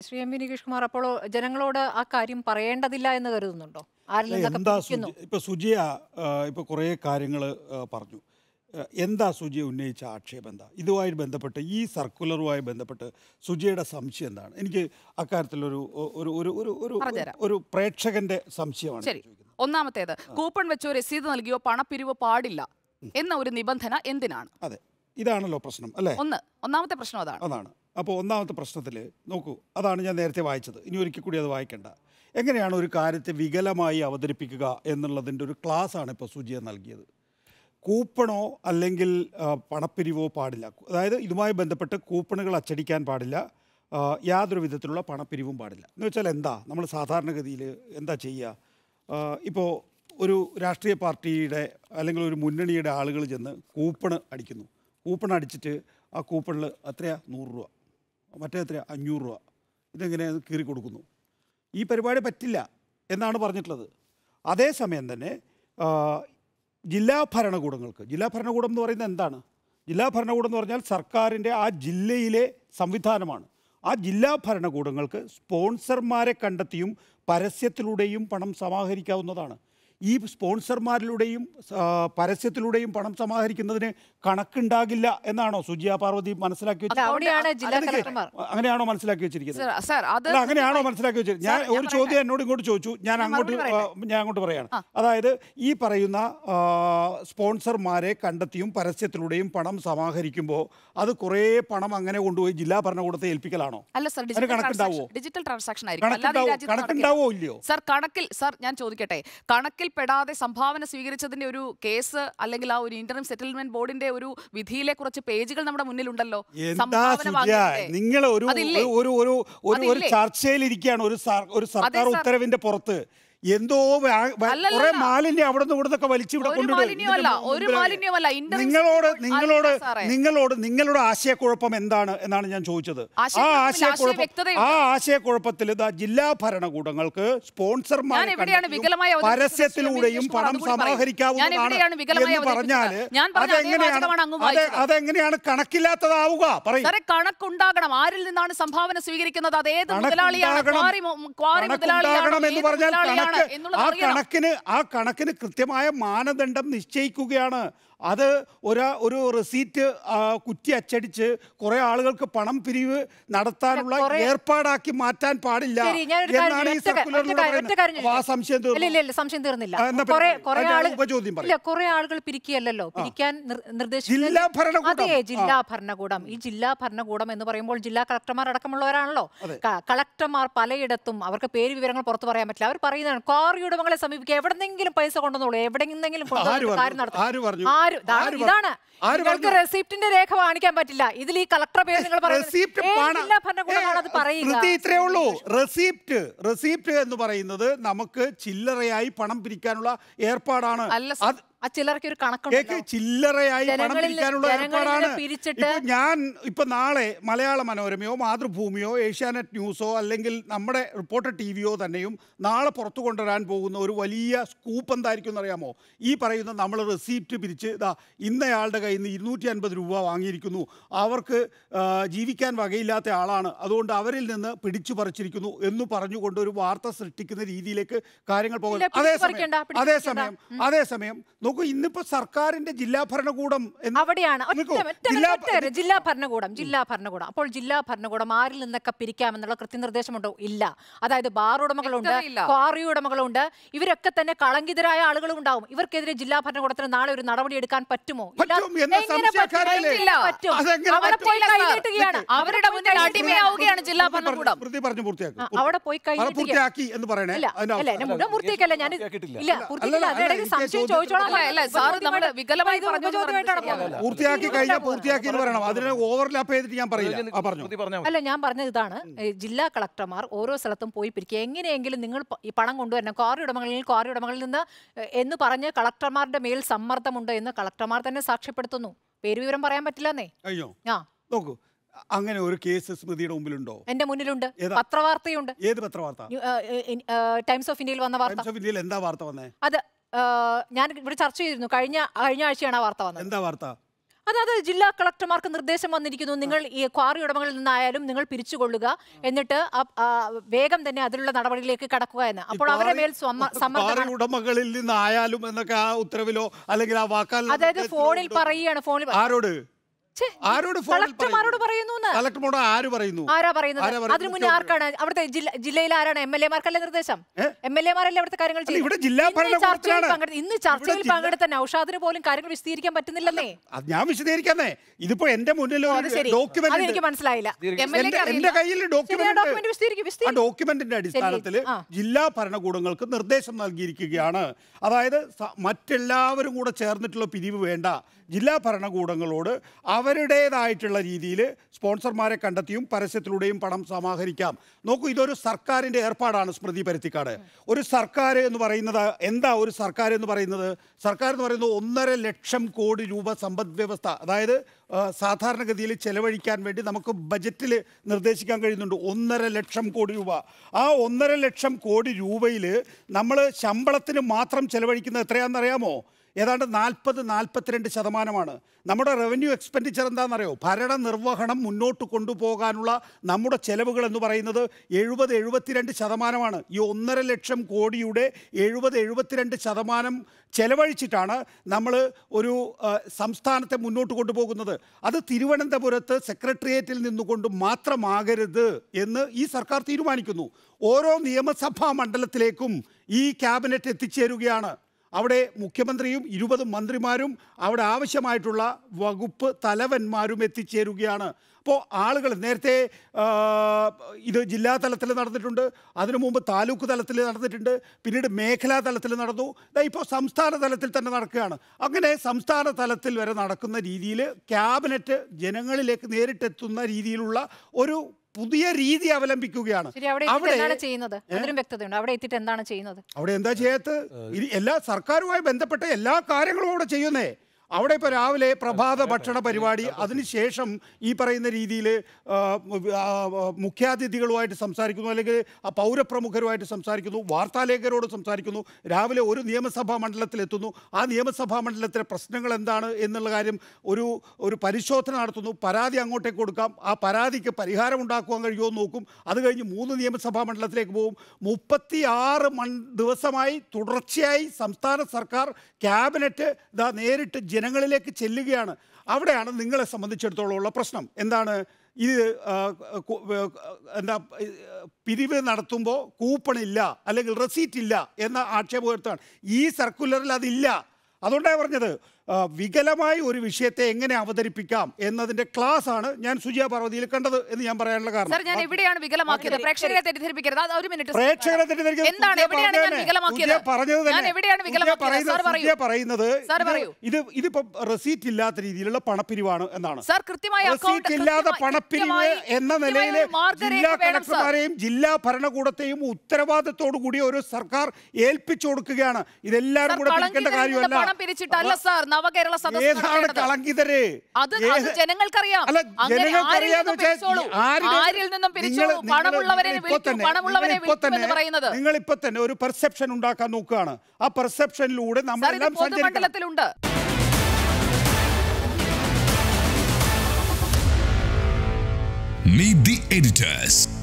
Shri M V Nikesh Kumar അപ്പോൾ ജനങ്ങളോട് ആ കാര്യം പറയേണ്ടതില്ല എന്ന് കരുതുന്നുണ്ടോ? എന്താ ഇപ്പൊ സുജിയ ഇപ്പൊ കുറേ കാര്യങ്ങൾ പറഞ്ഞു. എന്താ സുജിയ ഉന്നയിച്ച ആക്ഷേപം എന്താ? ഇതുമായി ബന്ധപ്പെട്ട് ഈ സർക്കുലറുമായി ബന്ധപ്പെട്ട് സുജിയുടെ സംശയം എന്താണ്? എനിക്ക് അക്കാര്യത്തിലൊരു ഒരു ഒരു ഒരു ഒരു. ഒരു പ്രേക്ഷകന്റെ സംശയമാണ് ശരി. ഒന്നാമത്തേത് കൂപ്പൺ വെച്ചോ രസീത് നൽകിയോ പണപ്പിരിവ് പാടില്ല എന്ന ഒരു നിബന്ധന എന്തിനാണ്? അതെ. ഇതാണല്ലോ പ്രശ്നം അല്ലേ? ഒന്ന് ഒന്നാമത്തെ പ്രശ്നം അതാണ്. അതാണ്. അപ്പോൾ ഒന്നാമത്തെ പ്രശ്നത്തിൽ നോക്കൂ അതാണ് ഞാൻ നേരത്തെ വായിച്ചത്. ഇനി ഒരിക്കൽ കൂടി അത് വായിക്കേണ്ട. എങ്ങനെയാണ് ഒരു കാര്യത്തെ വികലമായി അവതരിപ്പിക്കുക എന്നുള്ളതിന്റെ ഒരു ക്ലാസ്സാണ് ഇപ്പോൾ സുജിയ നൽകിയത്. കൂപ്പണോ അല്ലെങ്കിൽ പണപ്പിരിവോ പാടില്ല. അതായത് ഇതുമായി ബന്ധപ്പെട്ട് കൂപ്പണുകൾ അച്ചടിക്കാൻ പാടില്ല യാതൊരു വിധത്തിലുള്ള പണപ്പിരിവും പാടില്ല. എന്ന് വെച്ചാൽ എന്താ? നമ്മൾ സാധാരണഗതിയിൽ എന്താ ചെയ്യുക? ഇപ്പോൾ ഒരു രാഷ്ട്രീയ പാർട്ടിയുടെ അല്ലെങ്കിൽ ഒരു മുന്നണിയുടെ ആളുകൾ ചെന്ന് കൂപ്പണ് അടിക്കുന്നു. കൂപ്പൺ അടിച്ചിട്ട് ആ കൂപ്പണിൽ അത്രയാ നൂറ് രൂപ. മറ്റേ എത്ര അഞ്ഞൂറ് രൂപ. ഇതെങ്ങനെ കീറി കൊടുക്കുന്നു? ഈ പരിപാടി പറ്റില്ല എന്നാണ് പറഞ്ഞിട്ടുള്ളത്. അതേസമയം തന്നെ ജില്ലാ ഭരണകൂടങ്ങൾക്ക് ജില്ലാ ഭരണകൂടം എന്ന് പറയുന്നത് എന്താണ്? ജില്ലാ ഭരണകൂടം എന്ന് പറഞ്ഞാൽ സർക്കാരിന്റെ ആ ജില്ലയിലെ സംവിധാനമാണ്. ആ ജില്ലാ ഭരണകൂടങ്ങൾക്ക് സ്പോൺസർമാരെ കണ്ടെത്തിയും പരസ്യത്തിലൂടെയും പണം സമാഹരിക്കാവുന്നതാണ്. ഈ സ്പോൺസർമാരിലൂടെയും പരസ്യത്തിലൂടെയും പണം സമാഹരിക്കുന്നതിന് കണക്കുണ്ടാകില്ല എന്നാണോ സുജിയ പാർവതി മനസ്സിലാക്കി അങ്ങനെയാണോ മനസ്സിലാക്കി വെച്ചിരിക്കുന്നത്? അങ്ങനെയാണോ മനസ്സിലാക്കി വെച്ചത് ഞാൻ ഒരു ചോദ്യം എന്നോട് ഇങ്ങോട്ട് ചോദിച്ചു. ഞാൻ അങ്ങോട്ട് ഞാൻ അങ്ങോട്ട് പറയാണ്. അതായത് ഈ പറയുന്ന സ്പോൺസർമാരെ കണ്ടെത്തിയും പരസ്യത്തിലൂടെയും പണം സമാഹരിക്കുമ്പോൾ അത് കുറേ പണം അങ്ങനെ കൊണ്ടുപോയി ജില്ലാ ഭരണകൂടത്തെ ഏൽപ്പിക്കലാണോ? അല്ല സർ ഡിജിറ്റൽ കണക്കുണ്ടാവോ? ട്രാൻസാക്ഷൻ ഡിജിറ്റൽ ട്രാൻസാക്ഷൻ ആയിരിക്കും. കണക്കുണ്ടാവോ ഇല്ലയോ? സർ കണക്കിൽ സർ ഞാൻ ചോദിക്കട്ടെ. കണക്കിൽ പെടാതെ സംഭാവന സ്വീകരിച്ചതിന്റെ ഒരു കേസ് അല്ലെങ്കിൽ ആ ഒരു ഇന്റർനെറ്റ് സെറ്റിൽമെന്റ് ബോർഡിന്റെ ഒരു വിധിയിലെ കുറച്ച് പേജുകൾ നമ്മുടെ മുന്നിലുണ്ടല്ലോ. നിങ്ങൾ ഒരു ഒരു ഒരു ഒരു സർക്കാർ ഉത്തരവിന്റെ പുറത്ത്. എന്തോ കുറെ മാലിന്യം അവിടെ നിന്ന് ഇവിടെ നിന്നൊക്കെ വലിച്ചു ഇവിടെ ഒരു കൊണ്ടുവരും. മാലിന്യമല്ല, ഒരു മുമ്പിലായി. മാലിന്യമല്ല. നിങ്ങളോട് നിങ്ങളോട് നിങ്ങളോട് നിങ്ങളുടെ ആശയക്കുഴപ്പം എന്താണ് എന്നാണ് ഞാൻ ചോദിച്ചത് ആ ആശയക്കുഴപ്പം ആ ആശയക്കുഴപ്പത്തിൽ ഇതാ ജില്ലാ ഭരണകൂടങ്ങൾക്ക് സ്പോൺസർമാരെ അവതരിപ്പിച്ചത്? പരസ്യത്തിലൂടെയും പണം സമാഹരിക്കാവുന്നതാണ് എവിടെയാണ് എന്ന് പറഞ്ഞാൽ അവതരിപ്പിച്ചത്? ഞാൻ പറഞ്ഞ അതേ വാചകമാണ് അങ്ങ് അതെ വായിച്ചത്. അതെങ്ങനെയാണ് കണക്കില്ലാത്തതാവുക കണക്കുണ്ടാകണം ആരിൽ നിന്നാണ് സംഭാവന സ്വീകരിക്കുന്നത് അത് ഏത് മുതലാളിയാണ് ക്വാറി മുതലാളിയാണോ കണക്ക് ആ കണക്കിന് ആ കണക്കിന് കൃത്യമായ മാനദണ്ഡം നിശ്ചയിക്കുകയാണ് അത് ഒരു ഒരു റെസീറ്റ് കുറ്റി അച്ചടിച്ച് കുറെ ആളുകൾക്ക് പണം പിരിവ് നടത്താനുള്ള കുറെ- ഏർപ്പാടാക്കി മാറ്റാൻ പാടില്ല എന്നാണ് ഈ സർക്കുലറിലൂടെ സംശയം സംശയം തീർന്നില്ല. കുറെ. കുറെ ആളുകൾ കുറെ പിരിക്കുകയല്ലോ പിരിക്കാൻ നിർദ്ദേശിക്കുന്നത്. അതെ ജില്ലാ ഭരണകൂടം. ഈ ജില്ലാ ഭരണകൂടം എന്ന് പറയുമ്പോൾ ജില്ലാ കളക്ടർമാർ അടക്കമുള്ളവരാണല്ലോ. കളക്ടർമാർ പലയിടത്തും അവർക്ക് പേര് വിവരങ്ങൾ പുറത്തു പറയാൻ പറ്റില്ല. അവർ പറയുന്നതാണ് ക്വാറി ഉടമകളെ സമീപിക്കുക. എവിടെന്നെങ്കിലും പൈസ കൊണ്ടുവന്നോളൂ. എവിടെന്നെങ്കിലും? കാര്യം നടത്തും ആര് ഇതാണ്. നിങ്ങൾക്ക് റെസിപ്റ്റിന്റെ രേഖ കാണിക്കാൻ പറ്റില്ല. ഇതിൽ ഈ കളക്ടർ പേര് നിങ്ങൾ പറയുക? ഉള്ളൂ. റെസിപ്റ്റ് റെസിപ്റ്റ് എന്ന് പറയുന്നത് നമുക്ക് ചില്ലറയായി പണം പിരിക്കാനുള്ള ഏർപ്പാടാണ്. ആ ചിലർക്ക് ഒരു കണക്കുണ്ട് ചില്ലറയായി പണം പിരിക്കാനുള്ള ഏർപ്പാടാണ്. പിരിച്ചിട്ട് ഞാൻ ഇപ്പൊ നാളെ മലയാള മനോരമയോ മാതൃഭൂമിയോ ഏഷ്യാനെറ്റ് ന്യൂസോ അല്ലെങ്കിൽ നമ്മുടെ റിപ്പോർട്ടർ ടി വിയോ തന്നെയും നാളെ പുറത്തു കൊണ്ടുവരാൻ പോകുന്ന ഒരു വലിയ സ്കൂപ്പ് എന്തായിരിക്കും എന്നറിയാമോ? ഈ പറയുന്ന നമ്മൾ റെസീപ്റ്റ് പിരിച്ച് ഇതാ ഇന്നയാളുടെ കയ്യിൽ നിന്ന് ഇരുന്നൂറ്റി അൻപത് രൂപ വാങ്ങിയിരിക്കുന്നു. അവർക്ക് ജീവിക്കാൻ വകയില്ലാത്ത ആളാണ്. അതുകൊണ്ട് അവരിൽ നിന്ന് പിടിച്ചു പറിച്ചിരിക്കുന്നു എന്ന് പറഞ്ഞുകൊണ്ട് ഒരു വാർത്ത സൃഷ്ടിക്കുന്ന രീതിയിലേക്ക് കാര്യങ്ങൾ പോകുന്നു. അതേസമയം അതേസമയം അതേസമയം നോക്കൂ ഇന്നിപ്പോ സർക്കാരിന്റെ ജില്ലാ ഭരണകൂടം അവിടെയാണ്. ജില്ലാ ഭരണകൂടം ജില്ലാ ഭരണകൂടം. അപ്പോൾ ജില്ലാ ഭരണകൂടം ആരിൽ നിന്നൊക്കെ പിരിക്കാമെന്നുള്ള കൃത്യനിർദ്ദേശമുണ്ടോ? ഇല്ല. അതായത് ബാർ ഉടമകളുണ്ട് ക്വാറി ഉടമകളുണ്ട്. ഇവരൊക്കെ തന്നെ കളങ്കിതരായ ആളുകളും ഉണ്ടാവും. ഇവർക്കെതിരെ ജില്ലാ ഭരണകൂടത്തിന് നാളെ ഒരു നടപടി എടുക്കാൻ പറ്റുമോ? അവരുടെ മുന്നിൽ അടിമയാവുകയാണ് ജില്ലാ ഭരണകൂടം. പൂർത്തി പറഞ്ഞു പൂർത്തിയാക്കും. അവിടെ പോയി കൈ പൂർത്തിയാക്കി എന്ന് പറയണേ ഇല്ല. അതിന്റെ അല്ല അവസാനം. പൂർത്തിയാക്കല്ല ഞാൻ ഇല്ല പൂർത്തിയാക്കില്ല അതിനിടയിൽ സംശയം ചോദിച്ചോളാം പറഞ്ഞു. പൂർത്തിയാക്കി കഴിഞ്ഞാൽ പൂർത്തിയാക്കി എന്ന് പറയണം. അതിനെ ഓവർലാപ്പ് ചെയ്തിട്ട് ഞാൻ പറയില്ല. ആ പറഞ്ഞു. അല്ല ഞാൻ പറഞ്ഞത് ഇതാണ്. ജില്ലാ കളക്ടർമാർ ഓരോ സ്ഥലത്തും പോയി പിരിക്കുക. എങ്ങനെയെങ്കിലും നിങ്ങൾ ഈ പണം കൊണ്ടുവരണം. ക്വാറി ഉടമകളിൽ ക്വാറി ഉടമകളിൽ നിന്ന് എന്ന് പറഞ്ഞ് കളക്ടർമാരുടെ മേൽ സമ്മർദ്ദമുണ്ട് എന്ന് കളക്ടർമാർ തന്നെ സാക്ഷ്യപ്പെടുത്തുന്നു. പേര് വിവരം പറയാൻ പറ്റില്ലെന്നേ. അയ്യോ. ആ. നോക്കൂ. അങ്ങനെ ഒരു കേസ് സ്മൃതിയുടെ മുമ്പിലുണ്ടോ? എന്റെ മുന്നിലുണ്ട്. പത്രവാർത്തയുണ്ട്. ഏത് പത്രവാർത്ത? ടൈംസ് ഓഫ് ഇന്ത്യയിൽ വന്ന വാർത്ത. ടൈംസ് ഓഫ് ഇന്ത്യയിൽ എന്താ വാർത്ത വന്നേ? അത് ഞാൻ ഇവിടെ ചർച്ച ചെയ്തിരുന്നു. കഴിഞ്ഞ കഴിഞ്ഞ ആഴ്ചയാണ് ആ വാർത്ത വന്നത്. എന്താ വാർത്ത? അതായത് ജില്ലാ കളക്ടർമാർക്ക് നിർദ്ദേശം വന്നിരിക്കുന്നു. നിങ്ങൾ ഈ ക്വാറി ഉടമകളിൽ നിന്നായാലും നിങ്ങൾ പിരിച്ചുകൊള്ളുക എന്നിട്ട് വേഗം തന്നെ അതിലുള്ള നടപടികളിലേക്ക് കടക്കുക എന്ന്. അപ്പോൾ അവരെ മേൽ ഉടമകളിൽ നിന്നായാലും എന്നൊക്കെ ആ ഉത്തരവിലോ അല്ലെങ്കിൽ ആ വാക്കാൽ അതായത് ഫോണിൽ പറയുകയാണ്. ഫോണിൽ ആരോട്? ആരോട് കളക്ടർമാരോട് പറയുന്നു. കളക്ടറോട് ആര് പറയുന്നു? ആരാ പറയുന്നത്? അതിനു മുന്നേ ആർക്കാണ് അവിടുത്തെ ജില്ല ജില്ലയിൽ ആരാണ് എം എൽ എമാർക്കല്ലേ നിർദ്ദേശം? എം എൽ എമാരല്ലേ അവിടുത്തെ കാര്യങ്ങൾ ചെയ്യുന്നത്? ഇവിടെ ജില്ലാ ഇന്ന് ചർച്ചയിൽ പങ്കെടുത്ത നൌഷാദിന് പോലും കാര്യങ്ങൾ വിശദീകരിക്കാൻ പറ്റുന്നില്ലെന്നേ. ഞാൻ വിശദീകരിക്കാന്നേ. ഇതിപ്പോ എന്റെ മുന്നിൽ ഡോക്യുമെന്റ് എനിക്ക് മനസ്സിലായില്ല. എന്റെ കയ്യിൽ ഡോക്യുമെന്റ് ഡോക്യുമെന്റിന്റെ അടിസ്ഥാനത്തിൽ ജില്ലാ ഭരണകൂടങ്ങൾക്ക് നിർദ്ദേശം നൽകിയിരിക്കുകയാണ്. അതായത് മറ്റെല്ലാവരും കൂടെ ചേർന്നിട്ടുള്ള പിരിവ് വേണ്ട. ജില്ലാ ഭരണകൂടങ്ങളോട് അവരുടേതായിട്ടുള്ള രീതിയിൽ സ്പോൺസർമാരെ കണ്ടെത്തിയും പരസ്യത്തിലൂടെയും പണം സമാഹരിക്കാം. നോക്കൂ ഇതൊരു സർക്കാരിന്റെ ഏർപ്പാടാണ് സ്മൃതി പരുത്തിക്കാട്. ഒരു സർക്കാർ എന്ന് പറയുന്നത് എന്താ ഒരു സർക്കാർ എന്ന് പറയുന്നത്? സർക്കാർ എന്ന് പറയുന്നത് ഒന്നര ലക്ഷം കോടി രൂപ സമ്പദ് വ്യവസ്ഥ. അതായത് സാധാരണഗതിയിൽ ചെലവഴിക്കാൻ വേണ്ടി നമുക്ക് ബജറ്റിൽ നിർദ്ദേശിക്കാൻ കഴിയുന്നുണ്ട് ഒന്നര ലക്ഷം കോടി രൂപ. ആ ഒന്നര ലക്ഷം കോടി രൂപയിൽ നമ്മൾ ശമ്പളത്തിന് മാത്രം ചെലവഴിക്കുന്നത് എത്രയാണെന്നറിയാമോ? ഏതാണ്ട് നാൽപ്പത് നാൽപ്പത്തിരണ്ട് ശതമാനമാണ്. നമ്മുടെ റവന്യൂ എക്സ്പെൻഡിച്ചർ എന്താണെന്നറിയോ? ഭരണ നിർവഹണം മുന്നോട്ട് കൊണ്ടുപോകാനുള്ള നമ്മുടെ ചെലവുകൾ എന്ന് പറയുന്നത് എഴുപത് എഴുപത്തിരണ്ട് ശതമാനമാണ്. ഈ ഒന്നര ലക്ഷം കോടിയുടെ എഴുപത് എഴുപത്തിരണ്ട് ശതമാനം ചെലവഴിച്ചിട്ടാണ് നമ്മൾ ഒരു സംസ്ഥാനത്തെ മുന്നോട്ട് കൊണ്ടുപോകുന്നത്. അത് തിരുവനന്തപുരത്ത് സെക്രട്ടേറിയറ്റിൽ നിന്നുകൊണ്ട് മാത്രമാകരുത് എന്ന് ഈ സർക്കാർ തീരുമാനിക്കുന്നു. ഓരോ നിയമസഭാ മണ്ഡലത്തിലേക്കും ഈ ക്യാബിനറ്റ് എത്തിച്ചേരുകയാണ്. അവിടെ മുഖ്യമന്ത്രിയും ഇരുപത് മന്ത്രിമാരും അവിടെ ആവശ്യമായിട്ടുള്ള വകുപ്പ് തലവന്മാരും എത്തിച്ചേരുകയാണ്. അപ്പോൾ ആളുകൾ നേരത്തെ ഇത് ജില്ലാ തലത്തിൽ നടന്നിട്ടുണ്ട് അതിനു മുമ്പ് താലൂക്ക് തലത്തിൽ നടന്നിട്ടുണ്ട് പിന്നീട് മേഖലാ തലത്തിൽ നടന്നു. ഇപ്പോൾ സംസ്ഥാന തലത്തിൽ തന്നെ നടക്കുകയാണ്. അങ്ങനെ സംസ്ഥാന തലത്തിൽ വരെ നടക്കുന്ന രീതിയിൽ ക്യാബിനറ്റ് ജനങ്ങളിലേക്ക് നേരിട്ടെത്തുന്ന രീതിയിലുള്ള ഒരു പുതിയ രീതി അവലംബിക്കുകയാണ്. അവിടെ എന്താ ചെയ്യാത്ത? ഇനി എല്ലാ സർക്കാരുമായി ബന്ധപ്പെട്ട എല്ലാ കാര്യങ്ങളും അവിടെ ചെയ്യുന്നേ. അവിടെ ഇപ്പോൾ രാവിലെ പ്രഭാത ഭക്ഷണ പരിപാടി അതിനുശേഷം ഈ പറയുന്ന രീതിയിൽ മുഖ്യാതിഥികളുമായിട്ട് സംസാരിക്കുന്നു അല്ലെങ്കിൽ പൗരപ്രമുഖരുമായിട്ട് സംസാരിക്കുന്നു വാർത്താലേഖകരോട് സംസാരിക്കുന്നു രാവിലെ ഒരു നിയമസഭാ മണ്ഡലത്തിലെത്തുന്നു. ആ നിയമസഭാ മണ്ഡലത്തിലെ പ്രശ്നങ്ങൾ എന്താണ് എന്നുള്ള കാര്യം ഒരു ഒരു പരിശോധന നടത്തുന്നു. പരാതി അങ്ങോട്ടേക്ക് കൊടുക്കാം. ആ പരാതിക്ക് പരിഹാരം ഉണ്ടാക്കുവാൻ കഴിയുമോ എന്ന് നോക്കും. അത് കഴിഞ്ഞ് മൂന്ന് നിയമസഭാ മണ്ഡലത്തിലേക്ക് പോകും. മുപ്പത്തി ആറ് മൺ ദിവസമായി തുടർച്ചയായി സംസ്ഥാന സർക്കാർ ക്യാബിനറ്റ് ഇതാ നേരിട്ട് ജനങ്ങളിലേക്ക് ചെല്ലുകയാണ്. അവിടെയാണ് നിങ്ങളെ സംബന്ധിച്ചിടത്തോളം ഉള്ള പ്രശ്നം. എന്താണ്? ഇത് എന്താ പിരിവ് നടത്തുമ്പോൾ കൂപ്പൺ ഇല്ല അല്ലെങ്കിൽ റെസീറ്റ് ഇല്ല എന്ന ആക്ഷേപം ഉയർത്താണ് ഈ സർക്കുലറിൽ അതില്ല. അതുകൊണ്ടാണ് പറഞ്ഞത്. വികലമായി ഒരു വിഷയത്തെ എങ്ങനെ അവതരിപ്പിക്കാം എന്നതിന്റെ ക്ലാസ് ആണ് ഞാൻ സുജിയ പാർവതിയിൽ കണ്ടത് എന്ന് ഞാൻ പറയാനുള്ള സർ ഞാൻ കാരണം എവിടെയാണ് വികലമാക്കിയത്. പ്രേക്ഷകരെ തെറ്റിദ്ധരിപ്പിക്കരുത്. ഒരു മിനിറ്റ് പ്രേക്ഷകരെ തെറ്റിദ്ധരിക്കരുത് എന്താണ്? എവിടെയാണ് ഞാൻ പറഞ്ഞത് തന്നെ. വികലമാക്കിയത്? സുജിയ ഞാൻ എവിടെയാണ് വികലമാക്കിയത്? പറയുന്നത്- ഇത് ഇതിപ്പോ റെസീറ്റ് ഇല്ലാത്ത രീതിയിലുള്ള പണപ്പിരിവാണ് എന്നാണ്. സാർ കൃത്യമായി റെസീറ്റ് അക്കൗണ്ട് ഇല്ലാതെ കൃത്യമായി- പണപ്പിരിവ് എന്ന നിലയിൽ ജില്ലാ കളക്ടർമാരെയും ജില്ലാ ഭരണകൂടത്തെയും ഉത്തരവാദിത്തോടു കൂടി ഒരു സർക്കാർ ഏൽപ്പിച്ചു കൊടുക്കുകയാണ്. ഇതെല്ലാവരും കൂടെ പിടിക്കേണ്ട കാര്യമല്ല. പണം പിരിച്ചിട്ടല്ല സാർ. നവകേരള സദസ്. കളങ്കിതര്? അത് ജനങ്ങൾക്കറിയാം. ആരിൽ നിന്നും വെച്ചാൽ പിരിച്ചോളൂ. പണമുള്ളവരെ ഇപ്പൊ പണമുള്ളവരെ എന്ന് തന്നെ- നിങ്ങൾ നിങ്ങളിപ്പോ തന്നെ ഒരു പെർസെപ്ഷൻ ഉണ്ടാക്കാൻ നോക്കുകയാണ്. ആ പെർസെപ്ഷനിലൂടെ നമ്മളെല്ലാം സഞ്ചരിക്കണം പൊതുമണ്ഡലത്തിലുണ്ട്. Meet the editors.